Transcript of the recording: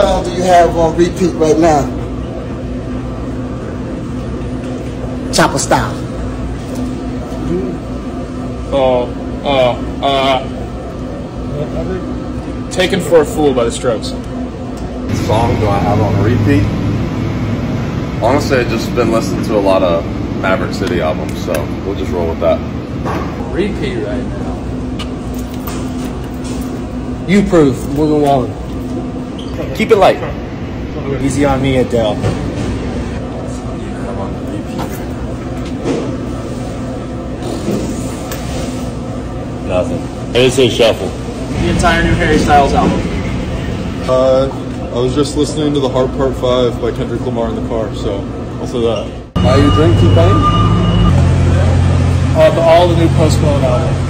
song do you have on repeat right now? Chopper style. Oh, uh, uh. Taken for a Fool by the Strokes. What song do I have on repeat? Honestly, I've just been listening to a lot of Maverick City albums, so we'll just roll with that. Repeat right now. You proof, Morgan Wallen. Keep it light. Easy on me, Adele. Nothing. I just say shuffle. The entire new Harry Styles album. Uh, I was just listening to the Heart Part 5 by Kendrick Lamar in the car, so also that. Why you drink T-Pain? Uh, all the new Post Malone album.